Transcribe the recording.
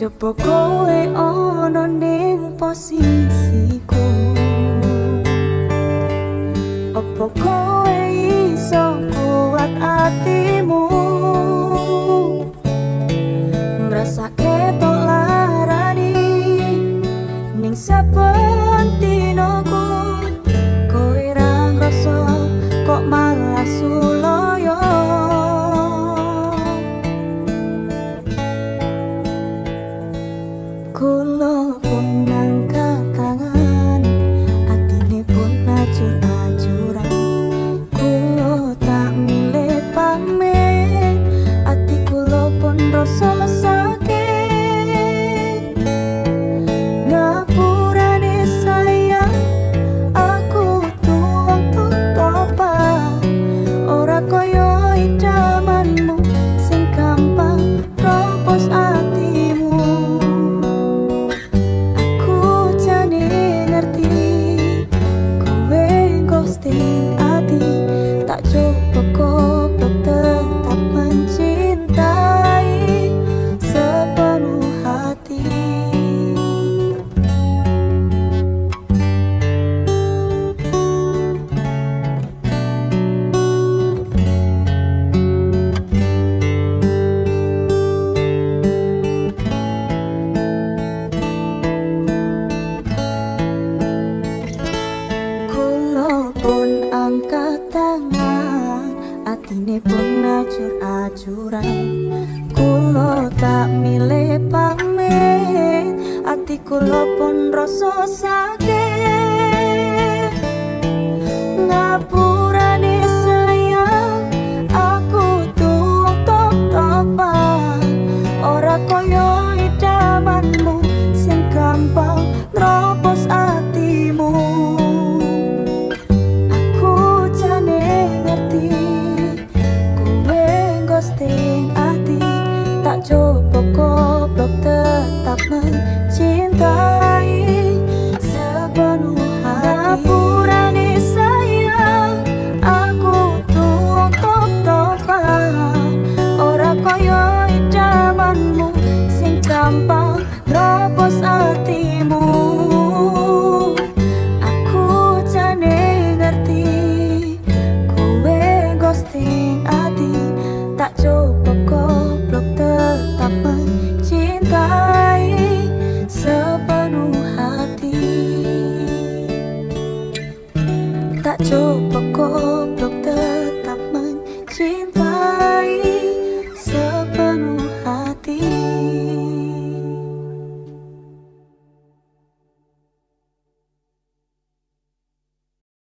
Coba kowe ono ning posisiku? Apa Atine pun acur-acuran. Kulo tak milih pamit. Ati kulo pun rasa sakit 주 보고 복 뜻답은 진단 僕と二人